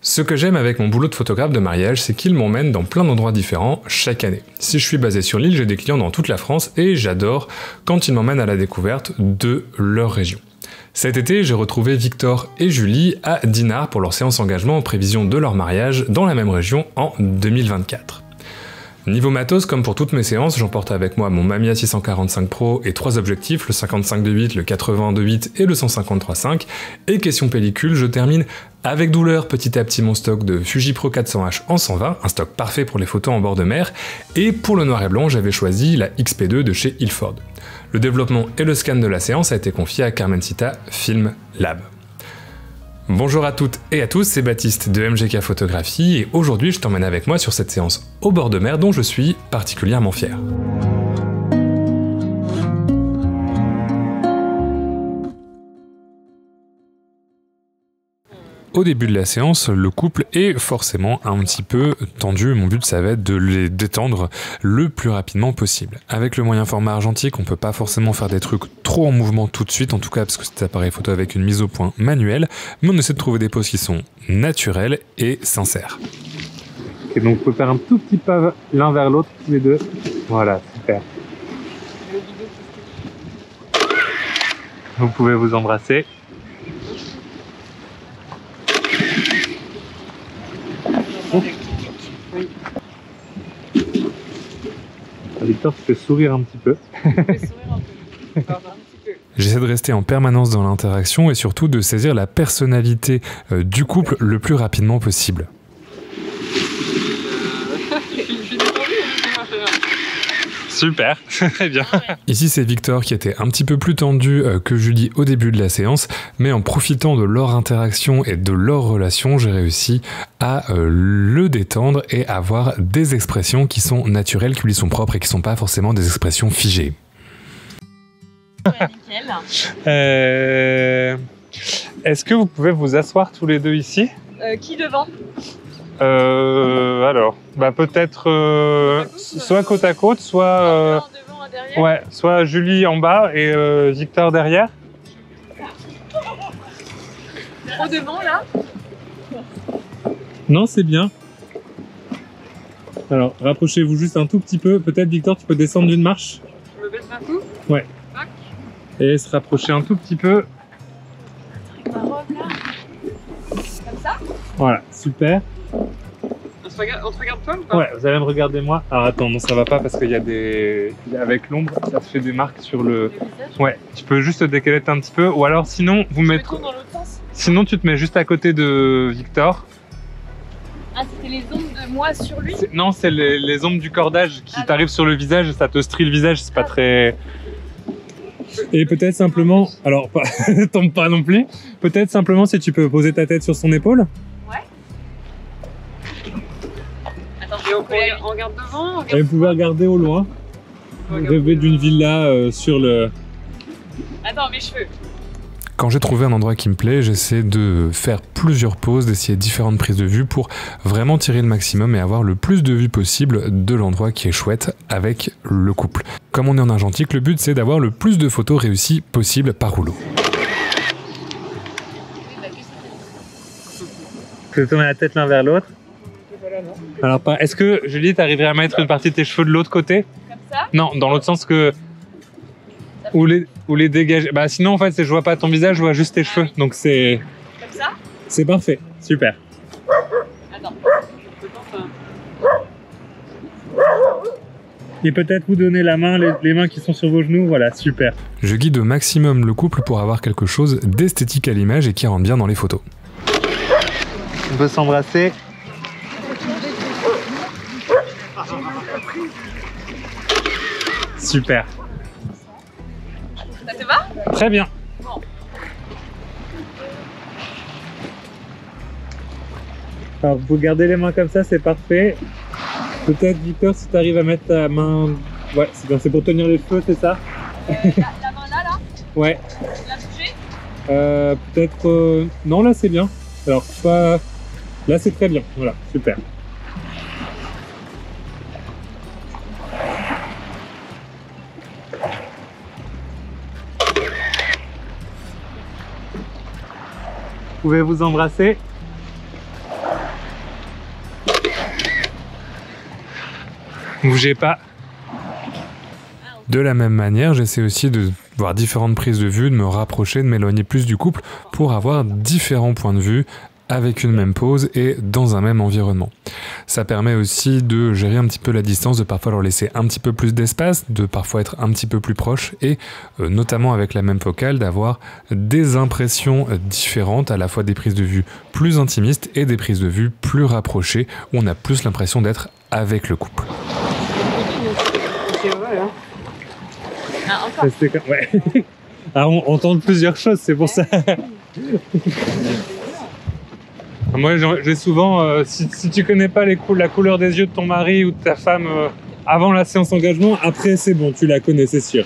Ce que j'aime avec mon boulot de photographe de mariage, c'est qu'il m'emmène dans plein d'endroits différents chaque année. Si je suis basé sur l'île, j'ai des clients dans toute la France et j'adore quand ils m'emmènent à la découverte de leur région. Cet été, j'ai retrouvé Victor et Julie à Dinard pour leur séance engagement en prévision de leur mariage dans la même région en 2024. Niveau matos, comme pour toutes mes séances, j'emporte avec moi mon Mamiya 645 Pro et trois objectifs, le 55-2.8, le 80-2.8 et le 153.5. Et question pellicule, je termine avec douleur petit à petit mon stock de Fuji Pro 400H en 120, un stock parfait pour les photos en bord de mer. Et pour le noir et blanc, j'avais choisi la XP2 de chez Ilford. Le développement et le scan de la séance a été confié à Carmencita Film Lab. Bonjour à toutes et à tous, c'est Baptiste de MGK Photographie et aujourd'hui je t'emmène avec moi sur cette séance au bord de mer dont je suis particulièrement fier. Au début de la séance, le couple est forcément un petit peu tendu. Mon but, ça va être de les détendre le plus rapidement possible. Avec le moyen format argentique, on peut pas forcément faire des trucs trop en mouvement tout de suite, en tout cas parce que c'est appareil photo avec une mise au point manuelle, mais on essaie de trouver des poses qui sont naturelles et sincères. Ok, donc vous pouvez faire un tout petit pas l'un vers l'autre, tous les deux. Voilà, super. Vous pouvez vous embrasser. Victor, tu peux sourire un petit peu. J'essaie de rester en permanence dans l'interaction et surtout de saisir la personnalité euh, du couple le plus rapidement possible. Super, très bien. Ici, c'est Victor qui était un petit peu plus tendu euh, que Julie au début de la séance, mais en profitant de leur interaction et de leur relation, j'ai réussi à euh, le détendre et avoir des expressions qui sont naturelles, qui lui sont propres et qui sont pas forcément des expressions figées. Euh, Est-ce que vous pouvez vous asseoir tous les deux ici? Euh, qui devant? Euh, Alors, bah peut-être euh, soit côte à côte, soit euh, ouais, soit Julie en bas et euh, Victor derrière. Au devant, là Non, c'est bien. Alors, rapprochez-vous juste un tout petit peu. Peut-être Victor, tu peux descendre d'une marche Je me baisse d'un coup et se rapprocher un tout petit peu. Avec ma robe, là Comme ça Voilà, super. On se, regarde, on se regarde toi ou pas? Ouais, vous allez me regarder moi. Alors attends, non, ça va pas parce qu'il y a des. Avec l'ombre, ça te fait des marques sur le. Ouais, tu peux juste te décaler un petit peu. Ou alors sinon, vous Je me mettez. dans l'autre sens? Sinon, tu te mets juste à côté de Victor. Ah, c'était les ombres de moi sur lui? C'est- Non, c'est les, les ombres du cordage qui Ah, t'arrivent sur le visage et ça te strie le visage, c'est pas très. Et peut-être simplement, alors pas, tombe pas non plus, peut-être simplement si tu peux poser ta tête sur son épaule. Attends, on, regarde devant on Et regarde... vous pouvez regarder au loin, rêver d'une villa euh, sur le. Attends, mes cheveux Quand j'ai trouvé un endroit qui me plaît, j'essaie de faire plusieurs pauses, d'essayer différentes prises de vue pour vraiment tirer le maximum et avoir le plus de vues possible de l'endroit qui est chouette avec le couple. Comme on est en argentique, le but c'est d'avoir le plus de photos réussies possible par rouleau. Tu peux tourner la tête l'un vers l'autre. Alors, pas- est-ce que Julie, t'arriverais à mettre une partie de tes cheveux de l'autre côté? Comme ça? Non, dans l'autre sens que. Ou les, ou les dégager. Bah, sinon, en fait, c'est- je vois pas ton visage, je vois juste tes cheveux. Donc, c'est. Comme ça? C'est parfait. Super. Attends. Je tente un- Et peut-être vous donner la main, les, les mains qui sont sur vos genoux. Voilà, super. Je guide au maximum le couple pour avoir quelque chose d'esthétique à l'image et qui rentre bien dans les photos. On peut s'embrasser. Super. Ça te va Très bien. Bon. Alors, vous gardez les mains comme ça, c'est parfait. Peut-être, Victor, si tu arrives à mettre ta main. Ouais, c'est bien, c'est pour tenir les cheveux, c'est ça Euh, la, la main là, là Ouais. La bouger Euh, Peut-être. euh, Non, là, c'est bien. Alors, pas. Là, c'est très bien. Voilà, super. pouvez vous embrasser. Bougez pas. De la même manière, j'essaie aussi de voir différentes prises de vue, de me rapprocher, de m'éloigner plus du couple pour avoir différents points de vue avec une même pose et dans un même environnement. Ça permet aussi de gérer un petit peu la distance, de parfois leur laisser un petit peu plus d'espace, de parfois être un petit peu plus proche et euh, notamment avec la même focale d'avoir des impressions différentes, à la fois des prises de vue plus intimistes et des prises de vue plus rapprochées où on a plus l'impression d'être avec le couple. Ah, encore. Ouais. Ah, on, on tente plusieurs choses, c'est pour ça. Moi, j'ai souvent, euh, si, si tu connais pas les cou- la couleur des yeux de ton mari ou de ta femme euh, avant la séance engagement, après c'est bon, tu la connais, c'est sûr.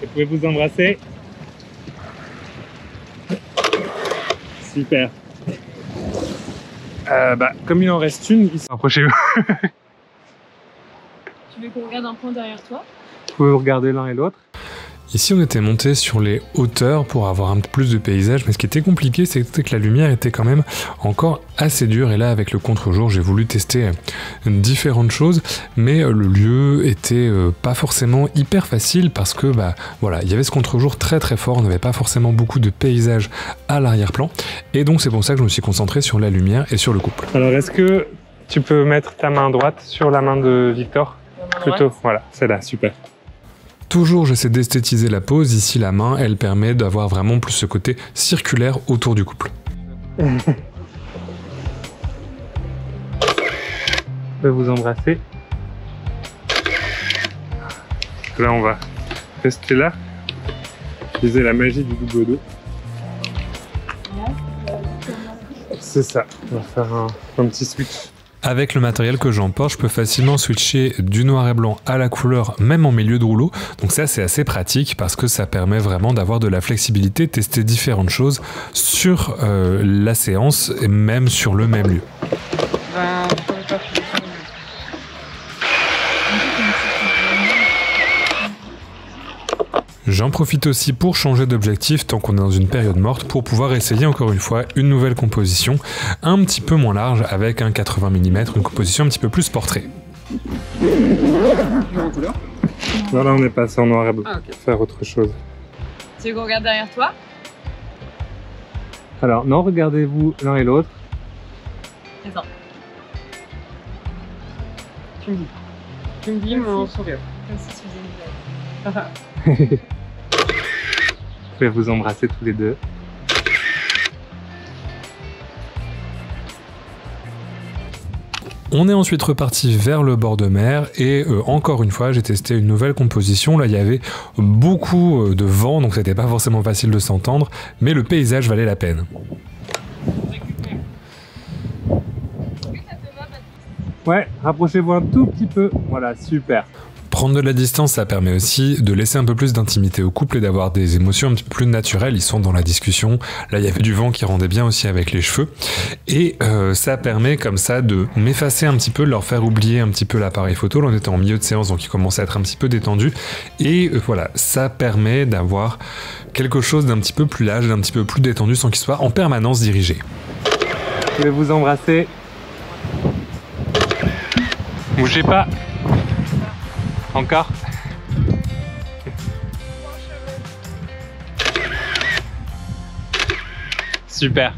Vous pouvez vous embrasser. Super. Euh, bah, comme il en reste une, il approchez-vous. Tu veux qu'on regarde un point derrière toi? Vous pouvez regarder l'un et l'autre. Ici, on était monté sur les hauteurs pour avoir un peu plus de paysage, mais ce qui était compliqué, c'était que la lumière était quand même encore assez dure. Et là, avec le contre-jour, j'ai voulu tester différentes choses, mais le lieu était euh, pas forcément hyper facile parce que, bah, voilà, il y avait ce contre-jour très très fort. On n'avait pas forcément beaucoup de paysage à l'arrière-plan, et donc c'est pour ça que je me suis concentré sur la lumière et sur le couple. Alors, est-ce que tu peux mettre ta main droite sur la main de Victor? Plutôt, voilà, c'est là, super. Toujours, j'essaie d'esthétiser la pose. Ici, la main, elle permet d'avoir vraiment plus ce côté circulaire autour du couple. Je vais vous embrasser. Là, on va rester là. Utiliser la magie du double dos. C'est ça. On va faire un, un petit switch. Avec le matériel que j'emporte, je peux facilement switcher du noir et blanc à la couleur, même en milieu de rouleau. Donc ça, c'est assez pratique parce que ça permet vraiment d'avoir de la flexibilité, tester différentes choses sur euh, la séance et même sur le même lieu. J'en profite aussi pour changer d'objectif tant qu'on est dans une période morte pour pouvoir essayer encore une fois une nouvelle composition un petit peu moins large avec un 80 mm, une composition un petit peu plus portrait. Voilà, on est passé en noir et blanc. Ah. Faire autre chose. Tu veux qu'on regarde derrière toi? Alors, non, regardez-vous l'un et l'autre. Attends. Tu me dis. Tu me dis, mais on sourire. Comme si tu faisais une blague. Vous pouvez vous embrasser tous les deux. On est ensuite reparti vers le bord de mer et euh, encore une fois j'ai testé une nouvelle composition. Là il y avait beaucoup euh, de vent donc c'était pas forcément facile de s'entendre mais le paysage valait la peine. Ouais, rapprochez-vous un tout petit peu. Voilà, super. Prendre de la distance, ça permet aussi de laisser un peu plus d'intimité au couple et d'avoir des émotions un petit peu plus naturelles. Ils sont dans la discussion. Là, il y avait du vent qui rendait bien aussi avec les cheveux. Et euh, ça permet comme ça de m'effacer un petit peu, de leur faire oublier un petit peu l'appareil photo. Là, on était en milieu de séance, donc ils commençaient à être un petit peu détendus. Et euh, voilà, ça permet d'avoir quelque chose d'un petit peu plus large, d'un petit peu plus détendu sans qu'ils soient en permanence dirigés. Vous pouvez vous embrasser. Bougez pas. Encore. Super.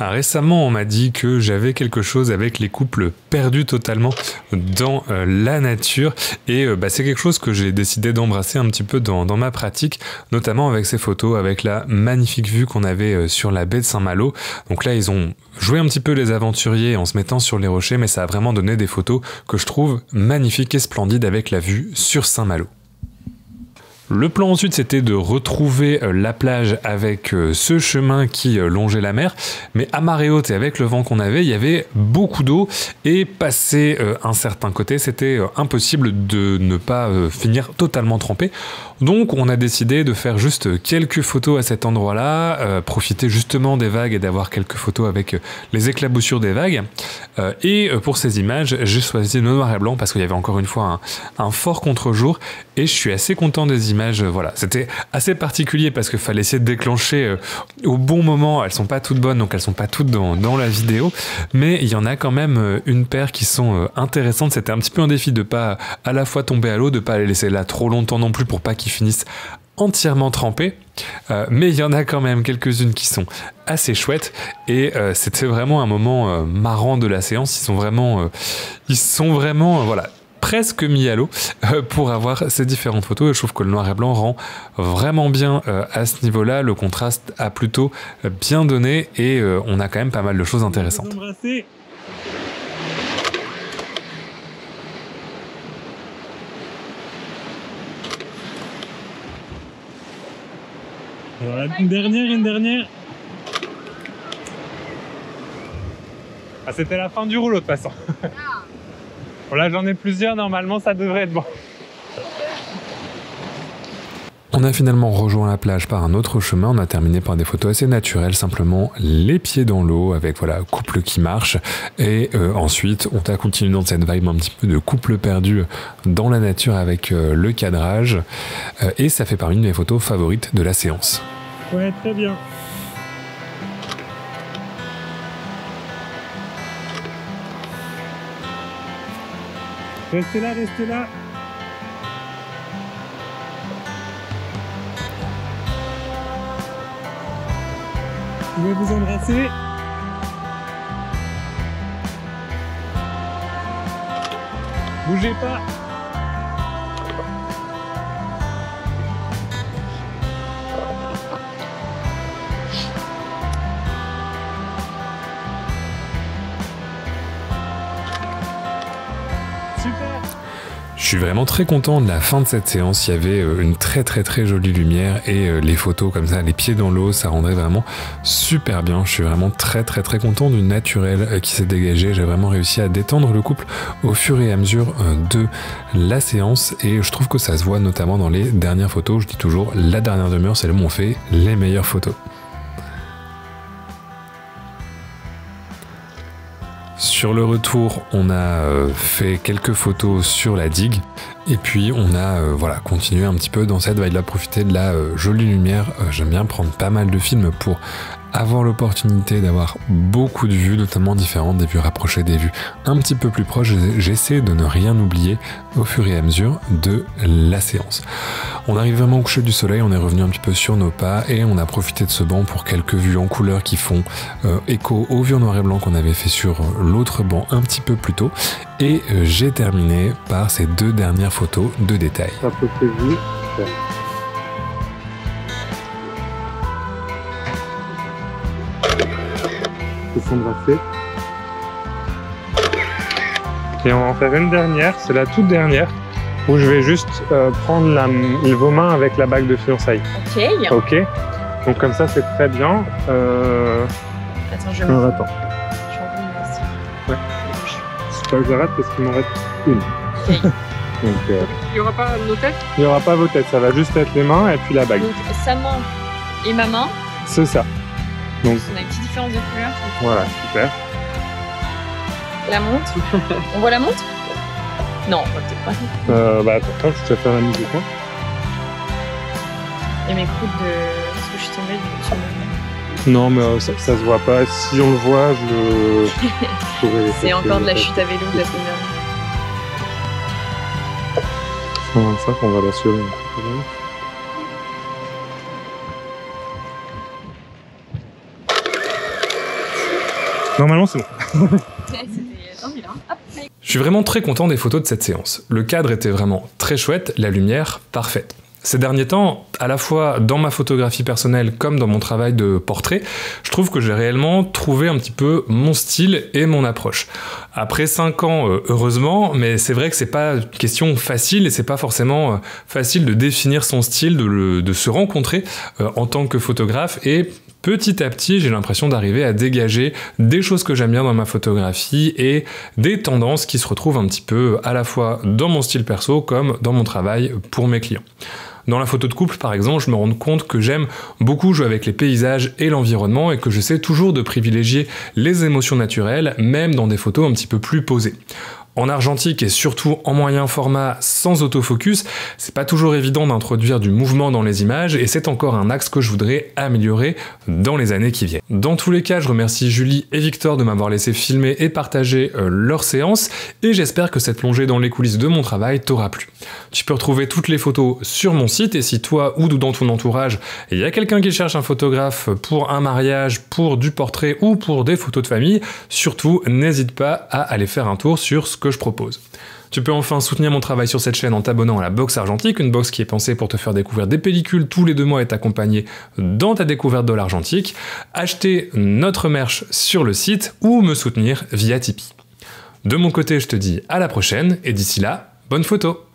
Ah, récemment, on m'a dit que j'avais quelque chose avec les couples perdus totalement dans euh, la nature. Et euh, bah, c'est quelque chose que j'ai décidé d'embrasser un petit peu dans, ma pratique, notamment avec ces photos, avec la magnifique vue qu'on avait euh, sur la baie de Saint-Malo. Donc là, ils ont joué un petit peu les aventuriers en se mettant sur les rochers, mais ça a vraiment donné des photos que je trouve magnifiques et splendides avec la vue sur Saint-Malo. Le plan ensuite c'était de retrouver euh, la plage avec euh, ce chemin qui euh, longeait la mer, mais à marée haute et avec le vent qu'on avait, il y avait beaucoup d'eau et passer un certain côté, c'était impossible de ne pas finir totalement trempé. Donc on a décidé de faire juste quelques photos à cet endroit-là, profiter justement des vagues et d'avoir quelques photos avec les éclaboussures des vagues. Et pour ces images, j'ai choisi le noir et blanc parce qu'il y avait encore une fois un, un fort contre-jour et je suis assez content des images euh, voilà, c'était assez particulier parce qu'il fallait essayer de déclencher euh, au bon moment. Elles sont pas toutes bonnes, donc elles sont pas toutes dans, la vidéo, mais il y en a quand même euh, une paire qui sont intéressantes. C'était un petit peu un défi de pas à la fois tomber à l'eau, de pas les laisser là trop longtemps non plus pour pas qu'ils finissent entièrement trempés. Mais il y en a quand même quelques-unes qui sont assez chouettes et c'était vraiment un moment marrant de la séance. Ils sont vraiment, ils sont vraiment, voilà, presque mis à l'eau euh, pour avoir ces différentes photos. Et je trouve que le noir et blanc rend vraiment bien euh, à ce niveau-là. Le contraste a plutôt euh, bien donné et on a quand même pas mal de choses intéressantes. Une dernière, une dernière. Ah, c'était la fin du rouleau de toute façon. Bon, là, j'en ai plusieurs, normalement, ça devrait être bon. On a finalement rejoint la plage par un autre chemin. On a terminé par des photos assez naturelles, simplement les pieds dans l'eau avec voilà couple qui marche. Et euh, ensuite, on a continué dans cette vibe un petit peu de couple perdu dans la nature avec euh, le cadrage. Euh, et ça fait parmi mes photos favorites de la séance. Ouais, très bien. Restez là, restez là. Je vais vous embrasser. Bougez pas. Suis vraiment très content de la fin de cette séance. Il y avait euh, une très très très jolie lumière et euh, les photos comme ça, les pieds dans l'eau, ça rendrait vraiment super bien. Je suis vraiment très très très content du naturel euh, qui s'est dégagé. J'ai vraiment réussi à détendre le couple au fur et à mesure de la séance et je trouve que ça se voit notamment dans les dernières photos. Je dis toujours, la dernière demi-heure, c'est là où on fait les meilleures photos. Sur le retour, on a euh, fait quelques photos sur la digue et puis on a euh, continué un petit peu dans cette vibe là, profiter de la euh, jolie lumière. J'aime bien prendre pas mal de films pour avoir l'opportunité d'avoir beaucoup de vues, notamment différentes, des vues rapprochées, des vues un petit peu plus proches. J'essaie de ne rien oublier au fur et à mesure de la séance. On arrive vraiment au coucher du soleil, on est revenu un petit peu sur nos pas et on a profité de ce banc pour quelques vues en couleur qui font euh, écho aux vues noir et blanc qu'on avait fait sur l'autre banc un petit peu plus tôt. Et euh, j'ai terminé par ces deux dernières photos de détail. Faut s'embrasser. Et on va en faire une dernière, c'est la toute dernière, où je vais juste euh, prendre la, vos mains avec la bague de fiançailles. Ok. Ok Donc comme ça, c'est très bien. Euh... Attends, je Alors attends, une aussi. Ouais. c'est pas que j'arrête parce qu'il m'en reste une. Donc euh, Il n'y aura pas nos têtes? Il n'y aura pas vos têtes, ça va juste être les mains et puis la bague. Donc sa main et ma main. C'est ça. Donc On a une petite différence de couleur. voilà, super. La montre. On voit la montre? Non, peut-être pas. Euh, bah attends, je te faire la musique. hein. Et mes coudes de. Parce que je suis tombée du sur Non, mais euh, ça, ça se voit pas. Si on le voit, je, C'est encore de la chute à vélo de la semaine dernière. 125, on va l'assurer. Normalement, c'est bon. Je suis vraiment très content des photos de cette séance. Le cadre était vraiment très chouette, la lumière parfaite. Ces derniers temps, à la fois dans ma photographie personnelle comme dans mon travail de portrait, je trouve que j'ai réellement trouvé un petit peu mon style et mon approche. Après 5 ans, euh, heureusement, mais c'est vrai que c'est pas une question facile et c'est pas forcément euh, facile de définir son style, de, de se rencontrer euh, en tant que photographe et petit à petit, j'ai l'impression d'arriver à dégager des choses que j'aime bien dans ma photographie et des tendances qui se retrouvent un petit peu à la fois dans mon style perso comme dans mon travail pour mes clients. Dans la photo de couple, par exemple, je me rends compte que j'aime beaucoup jouer avec les paysages et l'environnement et que j'essaie toujours de privilégier les émotions naturelles, même dans des photos un petit peu plus posées. En argentique et surtout en moyen format sans autofocus, c'est pas toujours évident d'introduire du mouvement dans les images et c'est encore un axe que je voudrais améliorer dans les années qui viennent. Dans tous les cas, je remercie Julie et Victor de m'avoir laissé filmer et partager euh, leur séance et j'espère que cette plongée dans les coulisses de mon travail t'aura plu. Tu peux retrouver toutes les photos sur mon site et si toi ou dans ton entourage, il y a quelqu'un qui cherche un photographe pour un mariage, pour du portrait ou pour des photos de famille, surtout n'hésite pas à aller faire un tour sur ce je propose. Tu peux enfin soutenir mon travail sur cette chaîne en t'abonnant à la box argentique, une box qui est pensée pour te faire découvrir des pellicules tous les deux mois et t'accompagner dans ta découverte de l'argentique, acheter notre merch sur le site ou me soutenir via Tipeee. De mon côté, je te dis à la prochaine et d'ici là, bonne photo